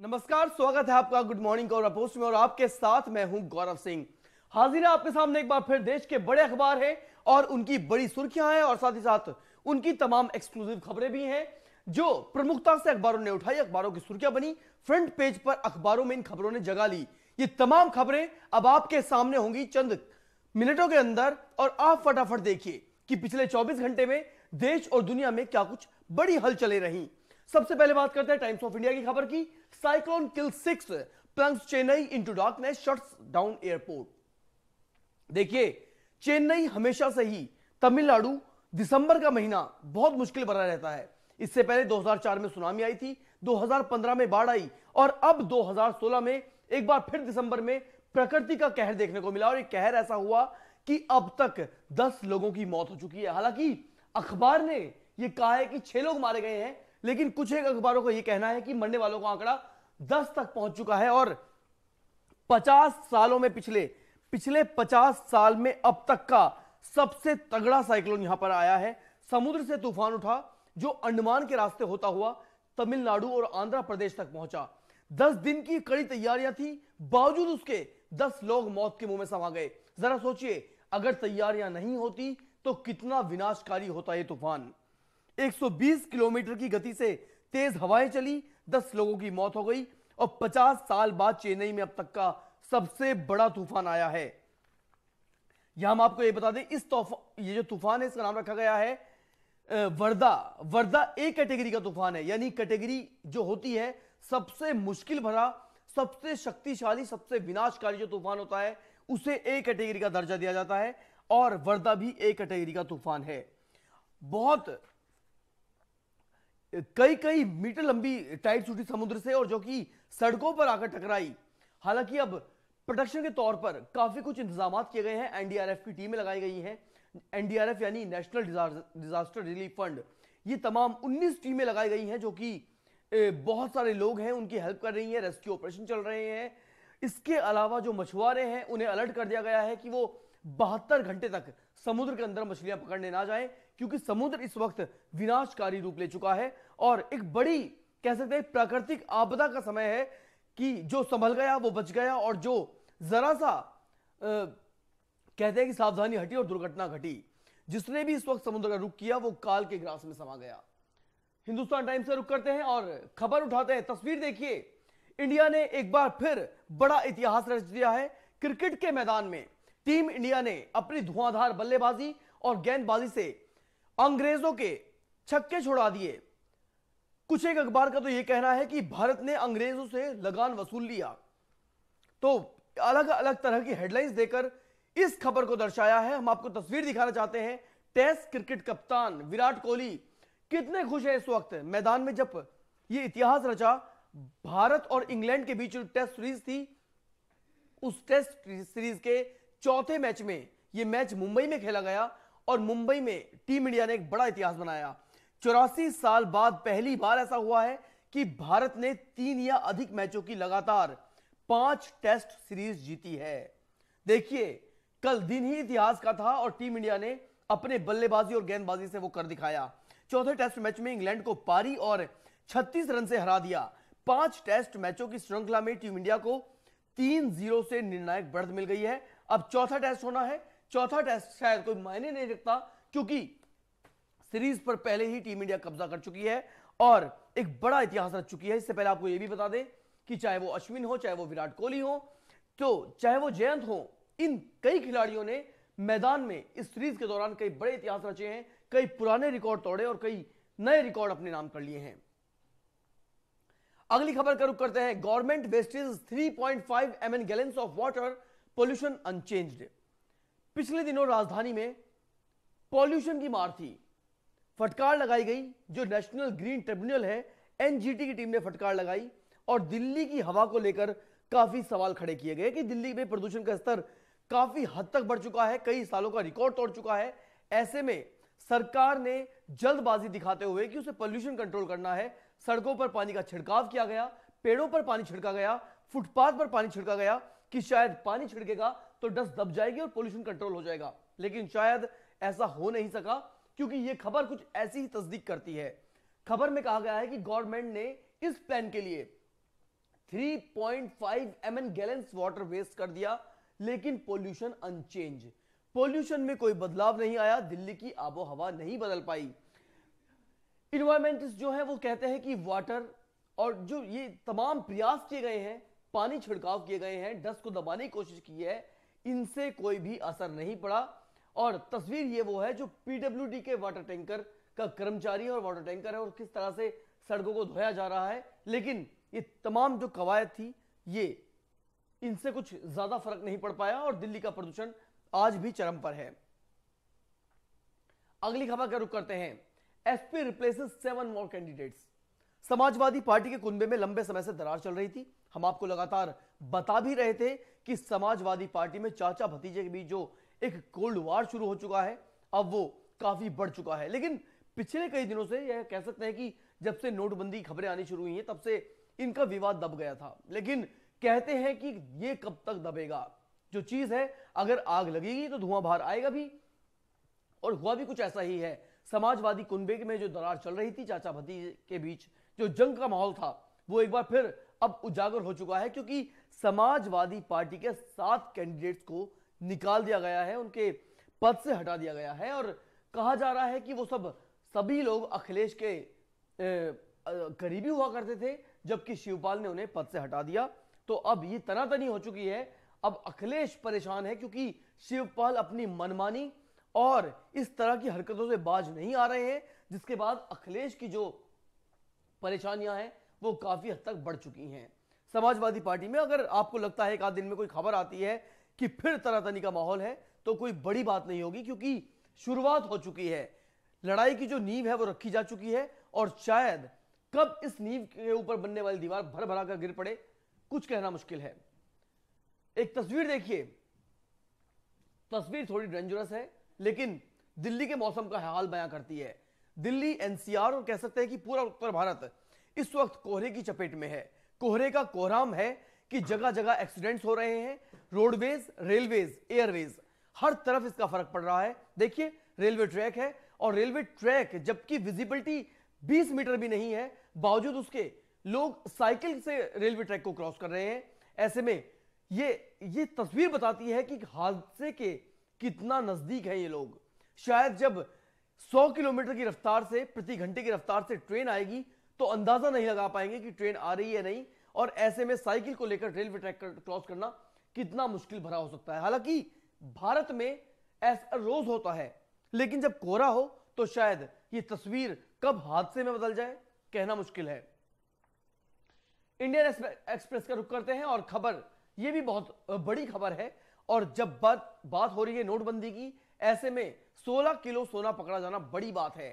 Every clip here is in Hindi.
नमस्कार, स्वागत है आपका गुड मॉर्निंग गौरव पोस्ट में और आपके साथ मैं हूँ गौरव सिंह। हाजिर है आपके सामने एक बार फिर देश के बड़े अखबार हैं और उनकी बड़ी सुर्खियाँ हैं और साथ ही साथ उनकी तमाम एक्सक्लूसिव खबरें भी हैं, जो प्रमुखता से अखबारों ने उठाई, अखबारों की सुर्खियाँ बनी। फ्रंट पेज पर अखबारों में इन खबरों ने जगह ली। ये तमाम खबरें अब आपके सामने होंगी चंद मिनटों के अंदर और आप फटाफट देखिए कि पिछले 24 घंटे में देश और दुनिया में क्या कुछ बड़ी हलचलें रही। सबसे पहले बात करते हैं टाइम्स ऑफ़ इंडिया की खबर की। Cyclone kill six plunges Chennai into darkness shuts down airport देखिए चेन्नई हमेशा से ही तमिलनाडु दिसंबर का महीना बहुत मुश्किल भरा रहता है। इससे पहले 2004 में सुनामी आई थी 2015 में बाढ़ आई, और अब 2016 में एक बार फिर दिसंबर में प्रकृति का कहर देखने को मिला, और एक कहर ऐसा हुआ कि अब तक 10 लोगों की मौत हो चुकी है। हालाँकि अखबार ने यह कहा है कि छह लोग मारे गए हैं, लेकिन कुछ एक अखबारों को यह कहना है कि मरने वालों का आंकड़ा 10 तक पहुँच चुका है और 50 सालों में पिछले पिछले 50 साल में अब तक का सबसे तगड़ा साइक्लोन यहाँ पर आया है। समुद्र से तूफ़ान उठा, जो अंडमान के रास्ते होता हुआ तमिलनाडु और आंध्र प्रदेश तक पहुँचा। दस दिन की कड़ी तैयारियाँ थी, बावजूद उसके दस लोग मौत के मुँह में समा गए। जरा सोचिए, अगर तैयारियाँ नहीं होती तो कितना विनाशकारी होता यह तूफ़ान। 120 किलोमीटर की गति से तेज हवाएँ चली 10 लोगों की मौत हो गई और 50 साल बाद चेन्नई में अब तक का सबसे बड़ा तूफ़ान आया है। यह हम आपको यह बता दें, इस ये जो तूफ़ान है, इसका नाम रखा गया है वर्दा। वर्दा ए कैटेगरी का तूफ़ान है, यानी कैटेगरी जो होती है, सबसे मुश्किल भरा, सबसे शक्तिशाली, सबसे विनाशकारी जो तूफ़ान होता है, उसे ए कैटेगरी का दर्जा दिया जाता है और वर्दा भी ए कैटेगरी का तूफ़ान है। बहुत कई कई मीटर लंबी टाइट छूटी समुद्र से और जो कि सड़कों पर आकर टकराई। हालाँकि अब प्रोटेक्शन के तौर पर काफ़ी कुछ इंतज़ाम किए गए हैं। एनडीआरएफ की टीमें लगाई गई हैं। एनडीआरएफ यानी नेशनल डिजास्टर रिलीफ फंड। ये तमाम 19 टीमें लगाई गई हैं जो कि बहुत सारे लोग हैं, उनकी हेल्प कर रही हैं, रेस्क्यू ऑपरेशन चल रहे हैं। इसके अलावा जो मछुआरे हैं, उन्हें अलर्ट कर दिया गया है कि वो बहत्तर घंटे तक समुद्र के अंदर मछलियाँ पकड़ने ना जाएँ क्योंकि समुद्र इस वक्त विनाशकारी रूप ले चुका है। और एक बड़ी कह सकते हैं प्राकृतिक आपदा का समय है कि जो संभल गया वो बच गया और जो जरा सा आ, कहते हैं कि सावधानी हटी और दुर्घटना घटी जिसने भी इस वक्त समुद्र का रुख किया वो काल के ग्रास में समा गया। हिंदुस्तान टाइम्स से रुक करते हैं और खबर उठाते हैं तस्वीर देखिए। इंडिया ने एक बार फिर बड़ा इतिहास रच दिया है क्रिकेट के मैदान में। टीम इंडिया ने अपनी धुआंधार बल्लेबाजी और गेंदबाजी से अंग्रेज़ों के छक्के छोड़ा दिए। कुछ एक अखबार का तो यह कहना है कि भारत ने अंग्रेज़ों से लगान वसूल लिया। तो अलग अलग तरह की हेडलाइंस देकर इस खबर को दर्शाया है। हम आपको तस्वीर दिखाना चाहते हैं। टेस्ट क्रिकेट कप्तान विराट कोहली कितने खुश है इस वक्त? मैदान में जब ये इतिहास रचा, भारत और इंग्लैंड के बीच जो टेस्ट सीरीज़ थी, उस टेस्ट सीरीज़ के चौथे मैच में यह मैच मुंबई में खेला गया और मुंबई में टीम इंडिया ने एक बड़ा इतिहास बनाया। चौरासी साल बाद पहली बार ऐसा हुआ है कि भारत ने तीन या अधिक मैचों की लगातार पाँच टेस्ट सीरीज़ जीती है। देखिए, कल दिन ही इतिहास का था और टीम इंडिया ने अपने बल्लेबाजी और गेंदबाजी से वो कर दिखाया। चौथे टेस्ट मैच में इंग्लैंड को पारी और 36 रन से हरा दिया। पाँच टेस्ट मैचों की श्रृंखला में टीम इंडिया को तीन ज़ीरो से निर्णायक बढ़त मिल गई है। अब चौथा टेस्ट होना है। चौथा टेस्ट शायद कोई मायने नहीं रखता, क्योंकि सीरीज़ पर पहले ही टीम इंडिया कब्जा कर चुकी है और एक बड़ा इतिहास रच चुकी है। इससे पहले आपको यह भी बता दें कि चाहे वो अश्विन हो, चाहे वो विराट कोहली हो तो चाहे वो जयंत हो, इन कई खिलाड़ियों ने मैदान में इस सीरीज़ के दौरान कई बड़े इतिहास रचे हैं, कई पुराने रिकॉर्ड तोड़े और कई नए रिकॉर्ड अपने नाम कर लिए हैं। अगली खबर का रुख करते हैं। Government wastage 3.5 MN gallons of water pollution unchanged पिछले दिनों राजधानी में पॉल्यूशन की मार थी। फटकार लगाई गई, जो नेशनल ग्रीन ट्रिब्यूनल है एनजीटी की टीम ने फटकार लगाई और दिल्ली की हवा को लेकर काफ़ी सवाल खड़े किए गए कि दिल्ली में प्रदूषण का स्तर काफ़ी हद तक बढ़ चुका है, कई सालों का रिकॉर्ड तोड़ चुका है। ऐसे में सरकार ने जल्दबाजी दिखाते हुए कि उसे पोल्यूशन कंट्रोल करना है। सड़कों पर पानी का छिड़काव किया गया, पेड़ों पर पानी छिड़का गया, फुटपाथ पर पानी छिड़का गया कि शायद पानी छिड़केगा तो डस्ट दब जाएगी और पोल्यूशन कंट्रोल हो जाएगा। लेकिन शायद ऐसा हो नहीं सका, क्योंकि यह खबर कुछ ऐसी ही तस्दीक करती है। खबर में कहा गया है कि गवर्नमेंट ने इस प्लान के लिए 3.5 एमएन गैलेंस वाटर वेस्ट कर दिया, लेकिन पोल्यूशन अनचेंज पोल्यूशन में कोई बदलाव नहीं आया, दिल्ली की आबो हवा नहीं बदल पाई। इन्वायरमेंटिस्ट जो है, वो कहते हैं कि वाटर और जो ये तमाम प्रयास किए गए हैं पानी छिड़काव किए गए हैं, डस्ट को दबाने की कोशिश की है, इनसे कोई भी असर नहीं पड़ा। और तस्वीर ये वो है जो पीडब्ल्यूडी के वाटर टैंकर का कर्मचारी और वाटर टैंकर है और किस तरह से सड़कों को धोया जा रहा है। लेकिन ये तमाम जो कवायद थी, ये इनसे कुछ ज़्यादा फ़र्क नहीं पड़ पाया और दिल्ली का प्रदूषण आज भी चरम पर है। अगली खबर का रुख करते हैं। SP replaces seven more candidates Samajwadi Party के कुंबे में लंबे समय से दरार चल रही थी। हम आपको लगातार बता भी रहे थे कि समाजवादी पार्टी में चाचा भतीजे के बीच जो एक कोल्ड वार शुरू हो चुका है, अब वो काफ़ी बढ़ चुका है। लेकिन पिछले कई दिनों से यह कह सकते हैं कि जब से नोटबंदी खबरें आनी शुरू हुई हैं, तब से इनका विवाद दब गया था। लेकिन कहते हैं कि ये कब तक दबेगा? जो चीज़ है, अगर आग लगेगी तो धुआँ बाहर आएगा भी। और हुआ भी कुछ ऐसा ही है। समाजवादी कुंबे में जो दरार चल रही थी चाचा भतीजे के बीच, जो जंग का माहौल था, वो एक बार फिर अब उजागर हो चुका है क्योंकि समाजवादी पार्टी के सात कैंडिडेट्स को निकाल दिया गया है, उनके पद से हटा दिया गया है और कहा जा रहा है कि वो सब सभी लोग अखिलेश के करीबी हुआ करते थे, जबकि शिवपाल ने उन्हें पद से हटा दिया। तो अब ये तनातनी हो चुकी है। अब अखिलेश परेशान है क्योंकि शिवपाल अपनी मनमानी और इस तरह की हरकतों से बाज नहीं आ रहे हैं, जिसके बाद अखिलेश की जो परेशानियाँ हैं वो काफ़ी हद तक बढ़ चुकी हैं। समाजवादी पार्टी में अगर आपको लगता है एक आध दिन में कोई खबर आती है कि फिर तरह तनी का माहौल है तो कोई बड़ी बात नहीं होगी, क्योंकि शुरुआत हो चुकी है। लड़ाई की जो नींव है वो रखी जा चुकी है, और शायद कब इस नींव के ऊपर बनने वाली दीवार भर भरा कर गिर पड़े, कुछ कहना मुश्किल है। एक तस्वीर देखिए। तस्वीर थोड़ी डेंजरस है, लेकिन दिल्ली के मौसम का हाल बयां करती है। दिल्ली एनसीआर और कह सकते हैं कि पूरा उत्तर भारत इस वक्त कोहरे की चपेट में है। कोहरे का कोहराम है कि जगह जगह एक्सीडेंट्स हो रहे हैं। रोडवेज़ रेलवेज एयरवेज हर तरफ़ इसका फ़र्क पड़ रहा है। देखिए रेलवे ट्रैक है और रेलवे ट्रैक जबकि विजिबिलिटी 20 मीटर भी नहीं है, बावजूद उसके लोग साइकिल से रेलवे ट्रैक को क्रॉस कर रहे हैं। ऐसे में ये ये तस्वीर बताती है कि हादसे के कितना नज़दीक है ये लोग। शायद जब 100 किलोमीटर की रफ्तार से, प्रति घंटे की रफ्तार से ट्रेन आएगी तो अंदाज़ा नहीं लगा पाएँगे कि ट्रेन आ रही है नहीं। और ऐसे में साइकिल को लेकर रेलवे ट्रैक कर, क्रॉस करना कितना मुश्किल भरा हो सकता है। हालाँकि भारत में ऐसा रोज होता है लेकिन जब कोहरा हो तो शायद ये तस्वीर कब हादसे में बदल जाए कहना मुश्किल है। इंडियन एक्सप्रेस का रुख करते हैं और खबर ये भी बहुत बड़ी खबर है। और जब बात बात हो रही है नोटबंदी की ऐसे में 16 किलो सोना पकड़ा जाना बड़ी बात है।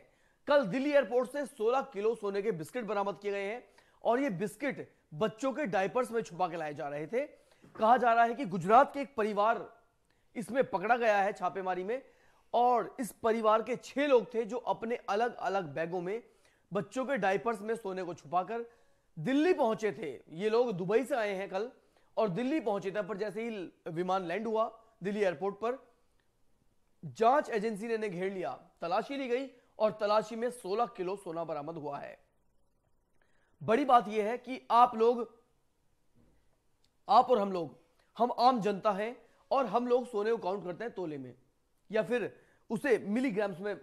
कल दिल्ली एयरपोर्ट से 16 किलो सोने के बिस्किट बरामद किए गए हैं और ये बिस्किट बच्चों के डायपर्स में छुपा के लाए जा रहे थे। कहा जा रहा है कि गुजरात के एक परिवार इसमें पकड़ा गया है छापेमारी में और इस परिवार के छह लोग थे जो अपने अलग अलग बैगों में बच्चों के डायपर्स में सोने को छुपाकर दिल्ली पहुँचे थे। ये लोग दुबई से आए हैं कल और दिल्ली पहुँचे थे। पर जैसे ही विमान लैंड हुआ दिल्ली एयरपोर्ट पर, जाँच एजेंसी ने इन्हें घेर लिया। तलाशी ली गई और तलाशी में 16 किलो सोना बरामद हुआ है। बड़ी बात यह है कि आप लोग, आप और हम लोग, हम आम जनता हैं और हम लोग सोने को काउंट करते हैं तोले में, या फिर उसे मिलीग्राम्स में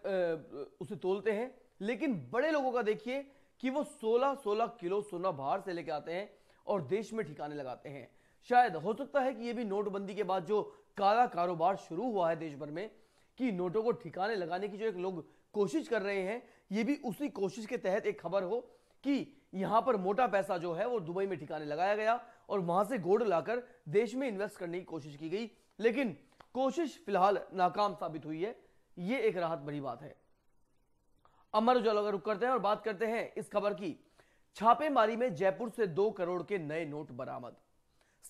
उसे तोलते हैं। लेकिन बड़े लोगों का देखिए कि वो 16-16 किलो सोना बाहर से लेके आते हैं और देश में ठिकाने लगाते हैं। शायद हो सकता है कि ये भी नोटबंदी के बाद जो काला कारोबार शुरू हुआ है देश भर में, कि नोटों को ठिकाने लगाने की जो एक लोग कोशिश कर रहे हैं, ये भी उसी कोशिश के तहत एक खबर हो कि यहाँ पर मोटा पैसा जो है वो दुबई में ठिकाने लगाया गया और वहाँ से गोल्ड लाकर देश में इन्वेस्ट करने की कोशिश की गई। लेकिन कोशिश फ़िलहाल नाकाम साबित हुई है। ये एक राहत बड़ी बात है। अमर उजाला रुक करते हैं और बात करते हैं इस खबर की। छापेमारी में जयपुर से दो करोड़ के नए नोट बरामद।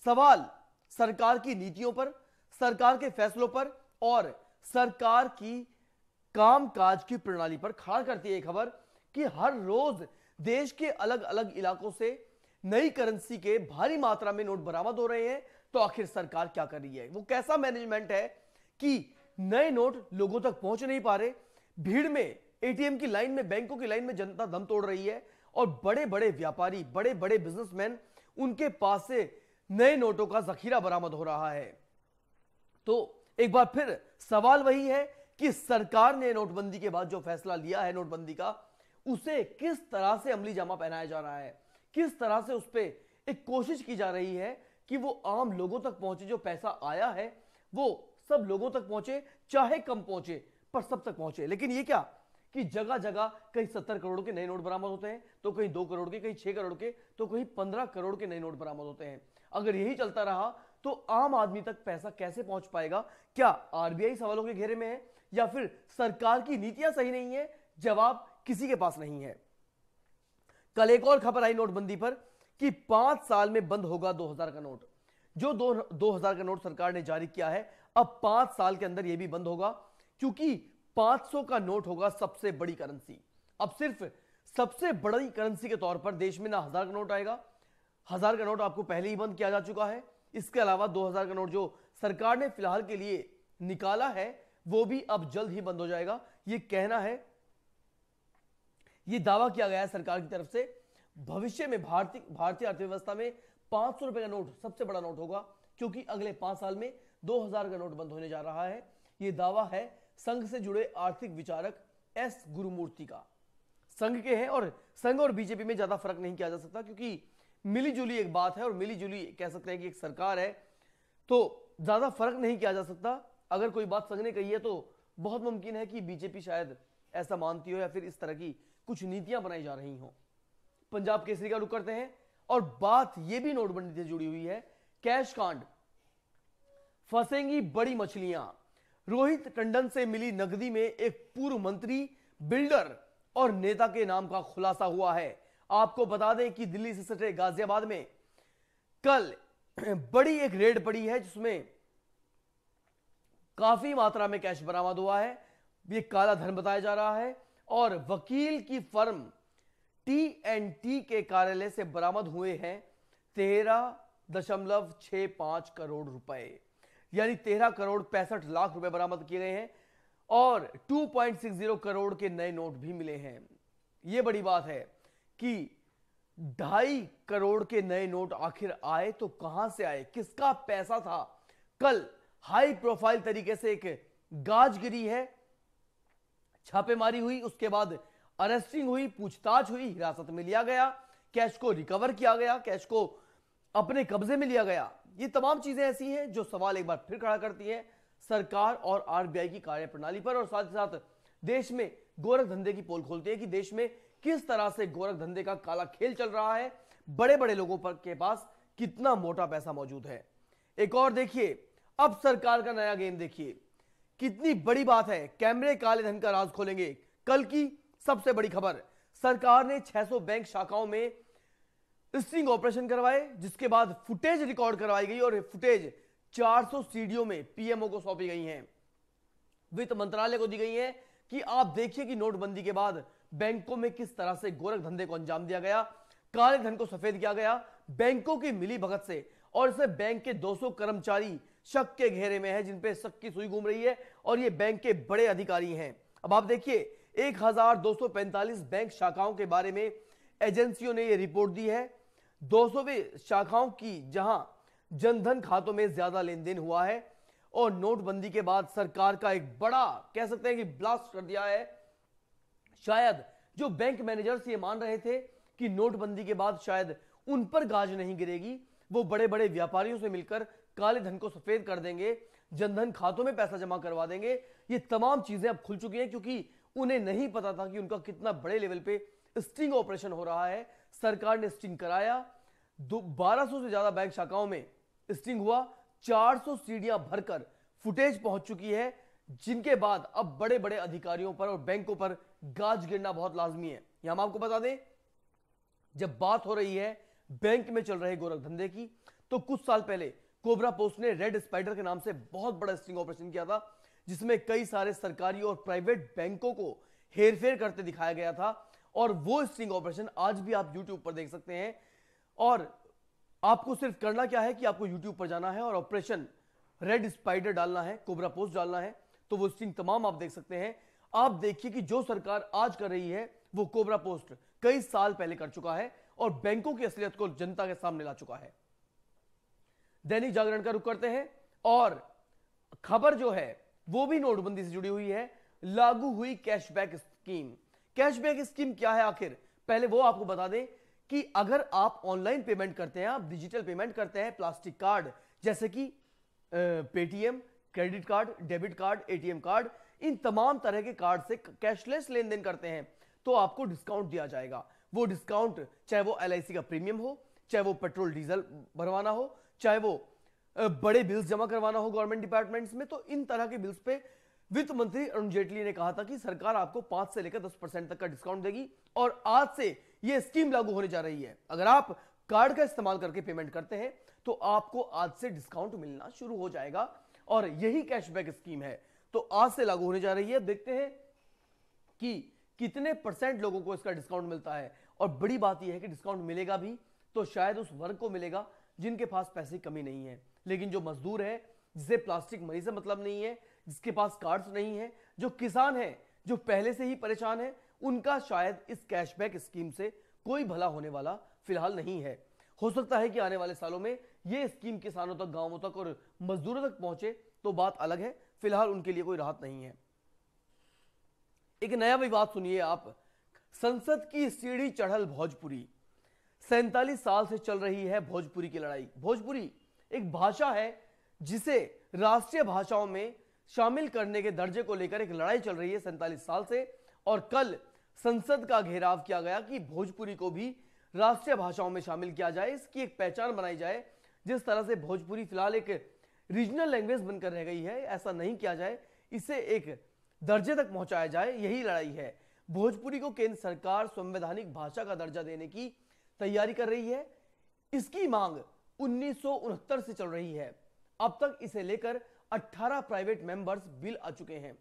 सवाल, सरकार की नीतियों पर, सरकार के फैसलों पर और सरकार की कामकाज की प्रणाली पर खड़ा करती है खबर कि हर रोज देश के अलग अलग इलाकों से नई करेंसी के भारी मात्रा में नोट बरामद हो रहे हैं। तो आखिर सरकार क्या कर रही है? वो कैसा मैनेजमेंट है कि नए नोट लोगों तक पहुँच नहीं पा रहे? भीड़ में एटीएम की लाइन में, बैंकों की लाइन में जनता दम तोड़ रही है और बड़े बड़े व्यापारी बड़े बड़े बिजनेसमैन उनके पास से नए नोटों का जखीरा बरामद हो रहा है। तो एक बार फिर सवाल वही है कि सरकार ने नोटबंदी के बाद जो फैसला लिया है नोटबंदी का, उसे किस तरह से अमली जामा पहनाया जा रहा है? किस तरह से उस पर एक कोशिश की जा रही है कि वो आम लोगों तक पहुँचे, जो पैसा आया है, वो सब लोगों तक पहुँचे, चाहे कम पहुँचे, पर सब तक पहुँचे। लेकिन ये क्या? कि जगह जगह कहीं सत्तर करोड़ के नए नोट बरामद होते हैं तो कहीं दो करोड़ के, कहीं छह करोड़ के तो कहीं पंद्रह करोड़ के नए नोट बरामद होते हैं। अगर यही चलता रहा तो आम आदमी तक पैसा कैसे पहुँच पाएगा? क्या आरबीआई सवालों के घेरे में है? या फिर सरकार की नीतियाँ सही नहीं है, जवाब किसी के पास नहीं है। कल एक और खबर आई नोटबंदी पर कि पाँच साल में बंद होगा 2000 का नोट। जो दो 2000 का नोट सरकार ने जारी किया है, अब पाँच साल के अंदर यह भी बंद होगा, क्योंकि 500 का नोट होगा सबसे बड़ी करेंसी अब सिर्फ़ सबसे बड़ी करेंसी के तौर पर देश में ना हज़ार का नोट आएगा। हज़ार का नोट आपको पहले ही बंद किया जा चुका है। इसके अलावा 2000 का नोट जो सरकार ने फ़िलहाल के लिए निकाला है वो भी अब जल्द ही बंद हो जाएगा। ये कहना है, ये दावा किया गया है सरकार की तरफ़ से, भविष्य में भारतीय भारतीय अर्थव्यवस्था में पाँच सौ रुपए का नोट सबसे बड़ा नोट होगा, क्योंकि अगले पाँच साल में दो हज़ार का नोट बंद होने जा रहा है। यह दावा है संघ से जुड़े आर्थिक विचारक एस गुरुमूर्ति का। संघ के हैं और संघ और बीजेपी में ज़्यादा फ़र्क नहीं किया जा सकता, क्योंकि मिली जुली एक बात है और मिली जुली कह सकते हैं कि एक सरकार है तो ज़्यादा फ़र्क नहीं किया जा सकता। अगर कोई बात संघ ने कही है तो बहुत मुमकिन है कि बीजेपी शायद ऐसा मानती हो या फिर इस तरह की कुछ नीतियाँ बनाई जा रही हो। पंजाब केसरी का रुख करते हैं और बात यह भी नोटबंदी से जुड़ी हुई है, कैश कांड। फंसेंगी बड़ी मछलियाँ। रोहित टंडन से मिली नकदी में एक पूर्व मंत्री, बिल्डर और नेता के नाम का खुलासा हुआ है। आपको बता दें कि दिल्ली से सटे गाजियाबाद में कल बड़ी एक रेड पड़ी है जिसमें काफ़ी मात्रा में कैश बरामद हुआ है। ये काला धन बताया जा रहा है और वकील की फर्म टी एंड टी के कार्यालय से बरामद हुए हैं तेरह दशमलव छह पाँच करोड़ रुपए। यानी तेरह करोड़ पैंसठ लाख रुपए बरामद किए गए हैं और 2.60 करोड़ के नए नोट भी मिले हैं। यह बड़ी बात है कि ढाई करोड़ के नए नोट आखिर आए तो कहाँ से आए? किसका पैसा था? कल हाई प्रोफ़ाइल तरीके से एक गाज गिरी है। छापेमारी हुई, उसके बाद अरेस्टिंग हुई, पूछताछ हुई, हिरासत में लिया गया, कैश को रिकवर किया गया, कैश को अपने कब्जे में लिया गया। ये तमाम चीज़ें ऐसी हैं जो सवाल एक बार फिर खड़ा करती हैं सरकार और आरबीआई की कार्यप्रणाली पर और साथ ही साथ देश में गोरख धंधे की पोल खोलती है कि देश में किस तरह से गोरख धंधे का काला खेल चल रहा है बड़े बड़े लोगों पर के पास कितना मोटा पैसा मौजूद है। एक और देखिए अब सरकार का नया गेम देखिए। कितनी बड़ी बात है। कैमरे काले धन का राज खोलेंगे। कल की सबसे बड़ी खबर, सरकार ने 600 बैंक शाखाओं में स्ट्रिंग ऑपरेशन करवाए, जिसके बाद फुटेज रिकॉर्ड करवाई गई और फुटेज 400 सीडीओ में पीएमओ को सौंपी गई हैं। वित्त मंत्रालय को दी गई है कि आप देखिए कि नोटबंदी के बाद बैंकों में किस तरह से गोरख धंधे को अंजाम दिया गया, काले धन को सफ़ेद किया गया, बैंकों की मिली भगत से, और इसमें बैंक के 200 कर्मचारी शक के घेरे में है जिनपे शक की सुई घूम रही है, और ये बैंक के बड़े अधिकारी हैं। अब आप देखिए 1245 बैंक शाखाओं के बारे में एजेंसियों ने ये रिपोर्ट दी है। 200वे शाखाओं की, जहाँ जनधन खातों में ज़्यादा लेन देन हुआ है, और नोटबंदी के बाद सरकार का एक बड़ा, कह सकते हैं कि ब्लास्ट कर दिया है। शायद जो बैंक मैनेजर्स ये मान रहे थे कि नोटबंदी के बाद शायद उन पर गाज नहीं गिरेगी, वो बड़े बड़े व्यापारियों से मिलकर काले धन को सफ़ेद कर देंगे, जनधन खातों में पैसा जमा करवा देंगे। ये तमाम चीज़ें अब खुल चुकी हैं क्योंकि उन्हें नहीं पता था कि उनका कितना बड़े लेवल पे स्टिंग ऑपरेशन हो रहा है। सरकार ने स्टिंग कराया। बारह से ज़्यादा बैंक शाखाओं में स्टिंग हुआ। 400 सीढ़ियाँ भरकर फुटेज पहुँच चुकी है, जिनके बाद अब बड़े बड़े अधिकारियों पर और बैंकों पर गाज गिरना बहुत लाजमी है। यहाँ हम आपको बता दें, जब बात हो रही है बैंक में चल रहे गोरख धंधे की तो कुछ साल पहले कोबरा पोस्ट ने रेड स्पाइडर के नाम से बहुत बड़ा स्टिंग ऑपरेशन किया था, जिसमें कई सारे सरकारी और प्राइवेट बैंकों को हेरफेर करते दिखाया गया था। और वो स्टिंग ऑपरेशन आज भी आप यूट्यूब पर देख सकते हैं। और आपको सिर्फ़ करना क्या है कि आपको यूट्यूब पर जाना है और ऑपरेशन रेड स्पाइडर डालना है, कोबरा पोस्ट डालना है तो वो स्टिंग तमाम आप देख सकते हैं। आप देखिए कि जो सरकार आज कर रही है, वो कोबरा पोस्ट कई साल पहले कर चुका है और बैंकों की असलियत को जनता के सामने ला चुका है। दैनिक जागरण का रुख करते हैं और खबर जो है, वो भी नोटबंदी से जुड़ी हुई है। लागू हुई कैशबैक स्कीम। कैशबैक स्कीम क्या है आखिर? पहले वो आपको बता दें कि अगर आप ऑनलाइन पेमेंट करते हैं, आप डिजिटल पेमेंट करते हैं, प्लास्टिक कार्ड, जैसे कि Paytm, credit card, debit card, ATM card, इन तमाम तरह के कार्ड से कैशलेस लेन देन करते हैं तो आपको डिस्काउंट दिया जाएगा। वो डिस्काउंट, चाहे वो एल का प्रीमियम हो चाहे वो पेट्रोल, डीजल भरवाना हो, चाहे वो बड़े बिल्स जमा करवाना हो गवर्नमेंट डिपार्टमेंट्स में तो इन तरह के बिल्स पे वित्त मंत्री अरुण जेटली ने कहा था कि सरकार आपको पाँच से लेकर दस परसेंट तक का डिस्काउंट देगी और आज से यह स्कीम लागू होने जा रही है। अगर आप कार्ड का इस्तेमाल करके पेमेंट करते हैं तो आपको आज से डिस्काउंट मिलना शुरू हो जाएगा और यही कैशबैक स्कीम है। तो आज से लागू होने जा रही है। देखते हैं कि कितने परसेंट लोगों को इसका डिस्काउंट मिलता है। और बड़ी बात यह है कि डिस्काउंट मिलेगा भी तो शायद उस वर्ग को मिलेगा जिनके पास पैसे कमी नहीं है। लेकिन जो मजदूर है जिसे प्लास्टिक मनी से मतलब नहीं है, जिसके पास कार्ड्स नहीं है, जो किसान है, जो पहले से ही परेशान है, उनका शायद इस कैशबैक स्कीम से कोई भला होने वाला फ़िलहाल नहीं है। हो सकता है कि आने वाले सालों में यह स्कीम किसानों तक, गाँवों तक और मजदूरों तक पहुँचे तो बात अलग है। फ़िलहाल उनके लिए कोई राहत नहीं है। एक नया विवाद सुनिए आप। संसद की सीढ़ी चढ़ल भोजपुरी। सैतालीस साल से चल रही है भोजपुरी की लड़ाई। भोजपुरी एक भाषा है जिसे राष्ट्रीय भाषाओं में शामिल करने के दर्जे को लेकर एक लड़ाई चल रही है सैतालीस साल से। और कल संसद का घेराव किया गया कि भोजपुरी को भी राष्ट्रीय भाषाओं में शामिल किया जाए, इसकी एक पहचान बनाई जाए, जिस तरह से भोजपुरी फ़िलहाल एक रीजनल लैंग्वेज बनकर रह गई है, ऐसा नहीं किया जाए, इसे एक दर्जे तक पहुँचाया जाए, यही लड़ाई है। भोजपुरी को केंद्र सरकार संवैधानिक भाषा का दर्जा देने की तैयारी कर रही है। इसकी मांग उन्नीस सौ उनहत्तर से चल रही है। अब तक इसे लेकर 18 प्राइवेट मेंबर्स बिल आ चुके हैं।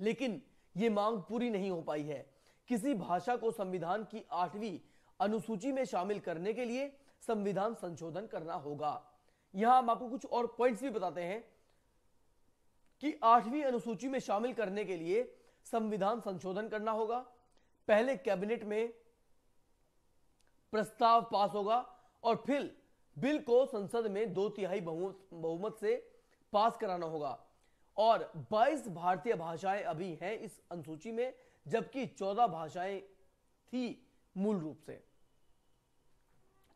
लेकिन यह मांग पूरी नहीं हो पाई है। किसी भाषा को संविधान की आठवीं अनुसूची में शामिल करने के लिए संविधान संशोधन करना होगा। यहाँ हम आपको कुछ और पॉइंट्स भी बताते हैं कि आठवीं अनुसूची में शामिल करने के लिए संविधान संशोधन करना होगा। पहले कैबिनेट में प्रस्ताव पास होगा और फिर बिल को संसद में दो तिहाई बहुमत से पास कराना होगा। और 22 भारतीय भाषाएँ अभी हैं इस अनुसूची में, जबकि 14 भाषाएँ थी मूल रूप से।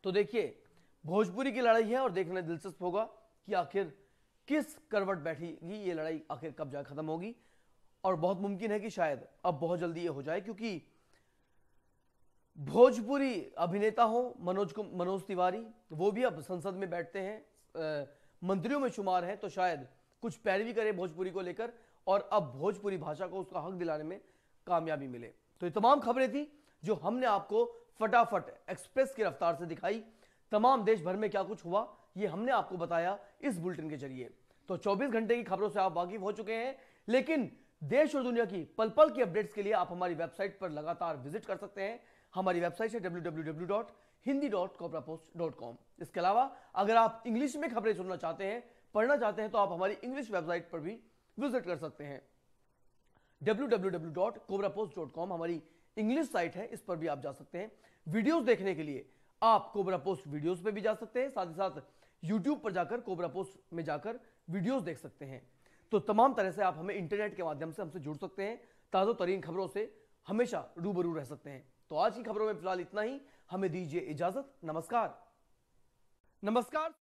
तो देखिए, भोजपुरी की लड़ाई है और देखना दिलचस्प होगा कि आखिर किस करवट बैठेगी, ये लड़ाई आखिर कब जाए खत्म होगी। और बहुत मुमकिन है कि शायद अब बहुत जल्दी ये हो जाए, क्योंकि भोजपुरी अभिनेता हो, मनोज मनोज तिवारी, वो भी अब संसद में बैठते हैं मंत्रियों में शुमार हैं तो शायद कुछ पैरवी करे भोजपुरी को लेकर, और अब भोजपुरी भाषा को उसका हक दिलाने में कामयाबी मिले। तो ये तमाम खबरें थी जो हमने आपको फटाफट एक्सप्रेस की रफ्तार से दिखाई। तमाम देश भर में क्या कुछ हुआ, ये हमने आपको बताया इस बुलेटिन के ज़रिए। तो 24 घंटे की खबरों से आप वाकिफ हो चुके हैं, लेकिन देश और दुनिया की पल पल की अपडेट्स के लिए आप हमारी वेबसाइट पर लगातार विज़िट कर सकते हैं। हमारी वेबसाइट है www.hindi.cobrapost.com इसके अलावा, अगर आप इंग्लिश में खबरें सुनना चाहते हैं, पढ़ना चाहते हैं तो आप हमारी इंग्लिश वेबसाइट पर भी विज़िट कर सकते हैं। www.cobrapost.com हमारी इंग्लिश साइट है, इस पर भी आप जा सकते हैं। वीडियोस देखने के लिए आप कोबरा पोस्ट वीडियोस पे भी जा सकते हैं, साथ ही साथ यूट्यूब पर जाकर कोबरा पोस्ट में जाकर वीडियोस देख सकते हैं। तो तमाम तरह से आप हमें इंटरनेट के माध्यम से हमसे जुड़ सकते हैं, ताज़ा तरीन खबरों से हमेशा रूबरू रह सकते हैं। तो आज की खबरों में फ़िलहाल इतना ही। हमें दीजिए इजाज़त। नमस्कार। नमस्कार।